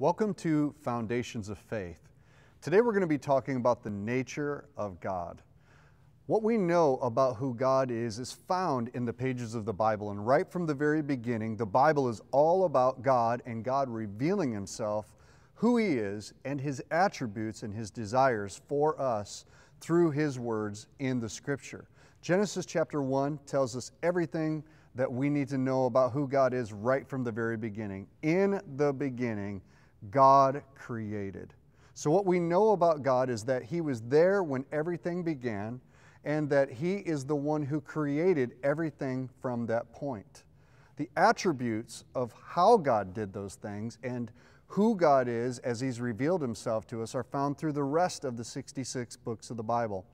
Welcome to Foundations of Faith. Today we're going to be talking about the nature of God. What we know about who God is is found in the pages of the Bible, and right from the very beginning, the Bible is all about God and God revealing Himself, who He is, and His attributes and His desires for us through His words in the Scripture. Genesis chapter 1 tells us everything that we need to know about who God is right from the very beginning. In the beginning, God created. So, what we know about God is that He was there when everything began and that He is the one who created everything from that point. The attributes of how God did those things and who God is as He's revealed Himself to us are found through the rest of the 66 books of the Bible.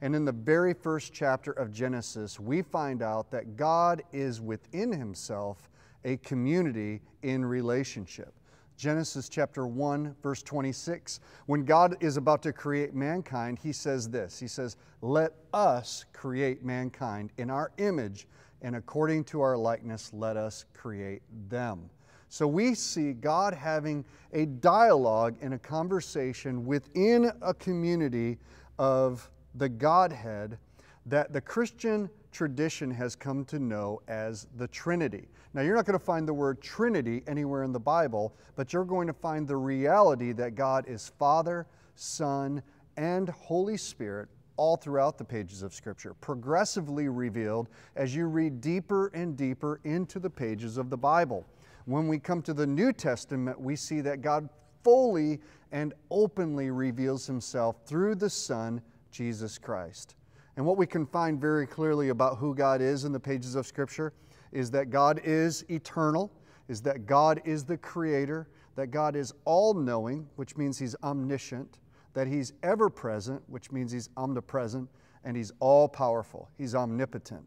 And in the very first chapter of Genesis, we find out that God is within Himself a community in relationship. Genesis chapter 1, verse 26. When God is about to create mankind, He says this He says, Let us create mankind in our image, and according to our likeness, let us create them. So we see God having a dialogue and a conversation within a community of the Godhead that the Christian tradition has come to know as the Trinity. Now, you're not going to find the word Trinity anywhere in the Bible, but you're going to find the reality that God is Father, Son, and Holy Spirit all throughout the pages of Scripture, progressively revealed as you read deeper and deeper into the pages of the Bible. When we come to the New Testament, we see that God fully and openly reveals Himself through the Son, Jesus Christ. And what we can find very clearly about who God is in the pages of Scripture is that God is eternal, is that God is the creator, that God is all knowing, which means He's omniscient, that He's ever present, which means He's omnipresent, and He's all powerful, He's omnipotent.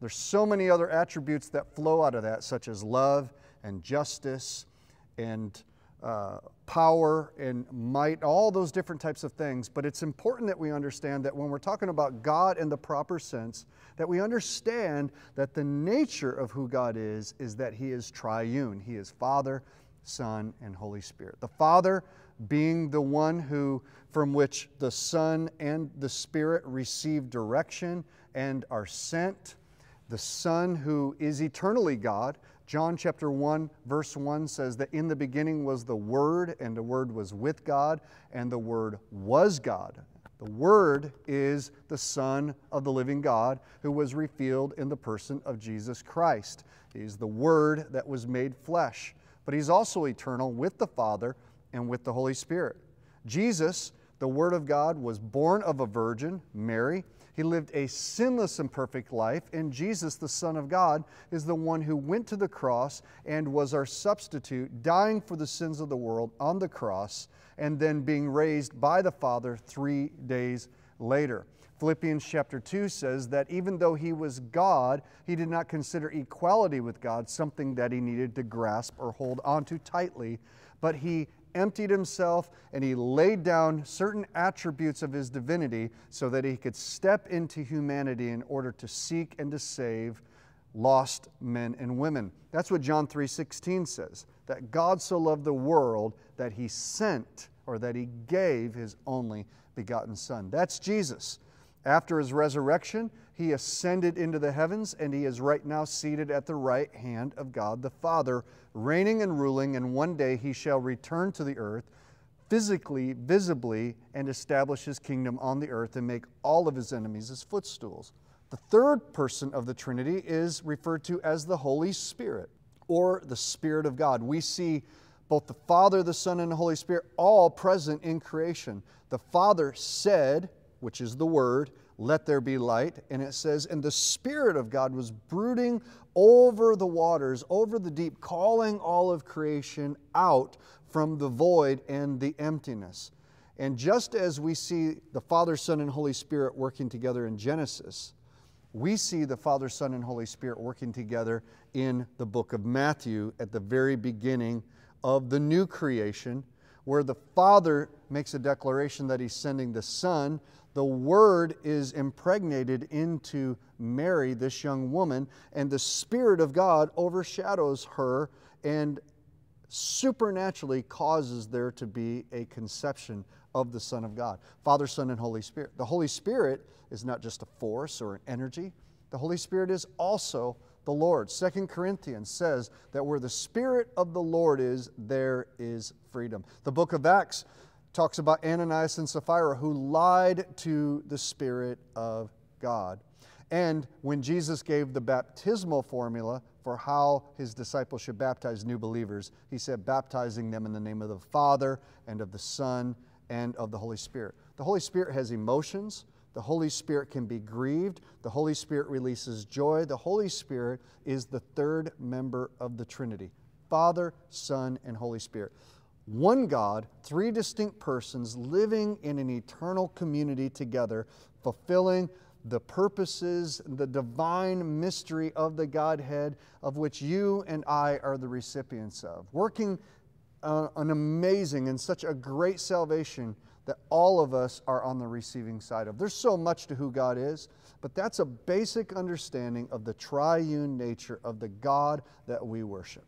There's so many other attributes that flow out of that, such as love and justice and uh, power and might, all those different types of things. But it's important that we understand that when we're talking about God in the proper sense, that we understand that the nature of who God is is that He is triune. He is Father, Son, and Holy Spirit. The Father being the one who from which the Son and the Spirit receive direction and are sent. The Son who is eternally God, John chapter 1, verse 1 says that in the beginning was the Word, and the Word was with God, and the Word was God. The Word is the Son of the living God who was revealed in the person of Jesus Christ. He's the Word that was made flesh, but He's also eternal with the Father and with the Holy Spirit. Jesus, the Word of God, was born of a virgin, Mary. He lived a sinless and perfect life, and Jesus, the Son of God, is the one who went to the cross and was our substitute, dying for the sins of the world on the cross, and then being raised by the Father three days later. Philippians chapter 2 says that even though he was God, he did not consider equality with God something that he needed to grasp or hold onto tightly, but he emptied himself and he laid down certain attributes of his divinity so that he could step into humanity in order to seek and to save lost men and women. That's what John 3:16 says, that God so loved the world that he sent or that he gave his only begotten son. That's Jesus. After his resurrection, he ascended into the heavens, and he is right now seated at the right hand of God the Father, reigning and ruling, and one day he shall return to the earth physically, visibly, and establish his kingdom on the earth and make all of his enemies his footstools. The third person of the Trinity is referred to as the Holy Spirit or the Spirit of God. We see both the Father, the Son, and the Holy Spirit all present in creation. The Father said, which is the Word, let there be light. And it says, and the Spirit of God was brooding over the waters, over the deep, calling all of creation out from the void and the emptiness. And just as we see the Father, Son, and Holy Spirit working together in Genesis, we see the Father, Son, and Holy Spirit working together in the book of Matthew at the very beginning of the new creation, where the Father makes a declaration that He's sending the Son the Word is impregnated into Mary, this young woman, and the Spirit of God overshadows her and supernaturally causes there to be a conception of the Son of God Father, Son, and Holy Spirit. The Holy Spirit is not just a force or an energy, the Holy Spirit is also the Lord. Second Corinthians says that where the Spirit of the Lord is, there is freedom. The book of Acts talks about Ananias and Sapphira who lied to the Spirit of God. And when Jesus gave the baptismal formula for how his disciples should baptize new believers, he said, baptizing them in the name of the Father and of the Son and of the Holy Spirit. The Holy Spirit has emotions. The Holy Spirit can be grieved. The Holy Spirit releases joy. The Holy Spirit is the third member of the Trinity Father, Son, and Holy Spirit. One God, three distinct persons living in an eternal community together, fulfilling the purposes, the divine mystery of the Godhead, of which you and I are the recipients of. Working uh, an amazing and such a great salvation that all of us are on the receiving side of. There's so much to who God is, but that's a basic understanding of the triune nature of the God that we worship.